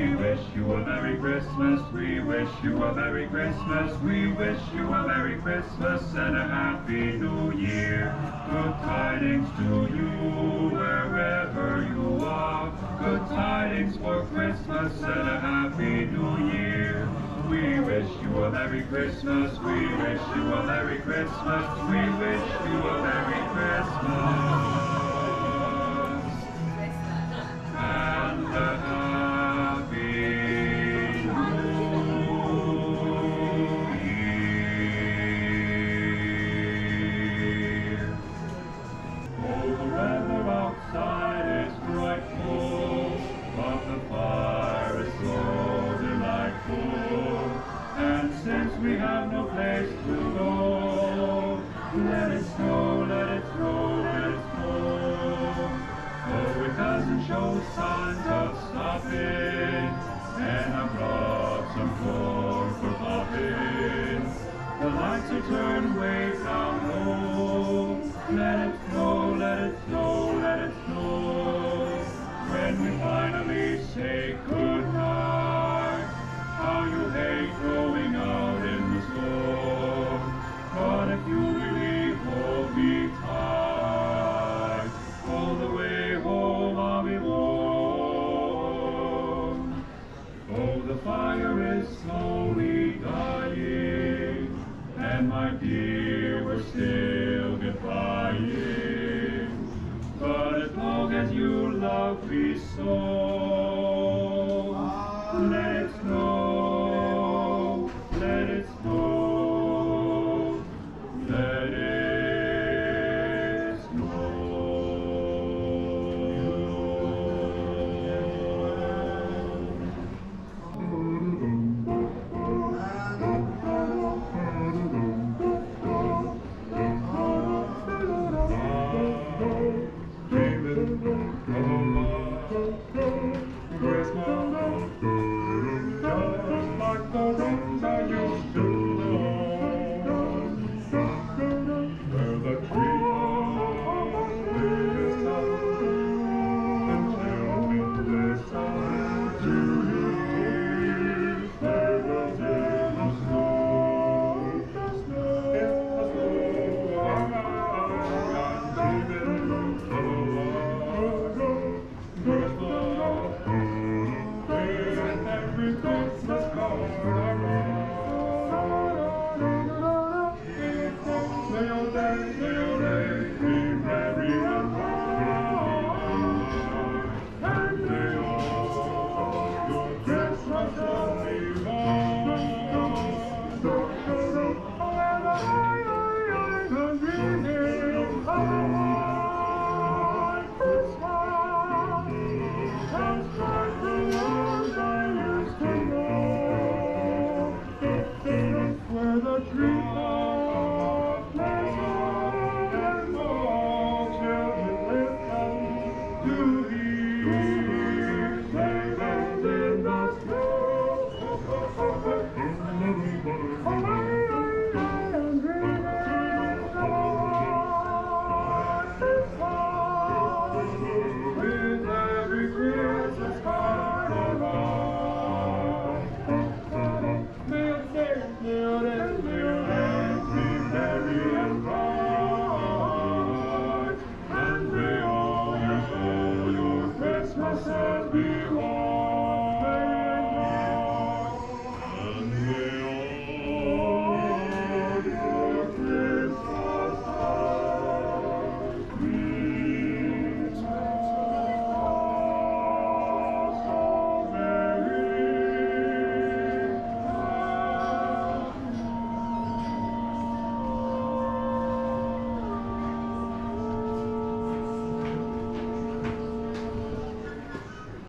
We wish you a Merry Christmas. We wish you a Merry Christmas. We wish you a Merry Christmas and a Happy New Year. Good tidings to you wherever you are. Good tidings for Christmas and a Happy New Year. We wish you a Merry Christmas. We wish you a Merry Christmas. We wish you a Merry Christmas. No place to go, let it snow, let it snow, let it snow. Oh, it doesn't show signs of stopping, and I brought some corn for popping. The lights are turned way is slowly dying, and my dear, we're still goodbying. But as long as you love me so, be